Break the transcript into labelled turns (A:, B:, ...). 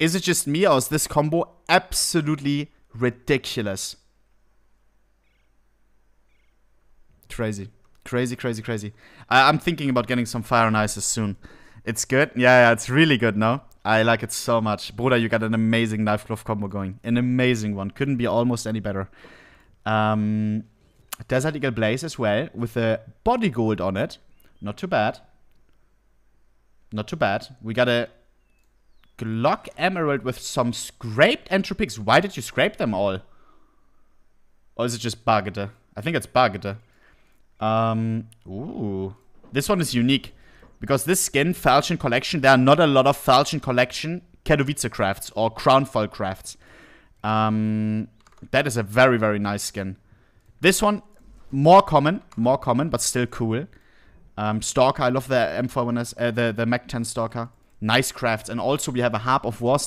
A: Is it just me or is this combo absolutely ridiculous? Crazy. Crazy, crazy, crazy. I, am thinking about getting some Fire and Ices soon. It's good. Yeah, yeah, it's really good now. I like it so much. Bruder, you got an amazing knife glove combo going. An amazing one. Couldn't be almost any better. Um, Desert Eagle Blaze as well, with a body gold on it. Not too bad. Not too bad. We got a Glock Emerald with some scraped Entropiqs. Why did you scrape them all? Or is it just bugged? I think it's bugged. Um, ooh. This one is unique. Because this skin, Falchion Collection, there are not a lot of Falchion Collection Katowice crafts or Crown Foil crafts. Um, that is a very, very nice skin. This one, more common, more common, but still cool. Um, Stalker, I love the M4 uh, the, the Mac 10 Stalker. Nice crafts. And also we have a Harp of War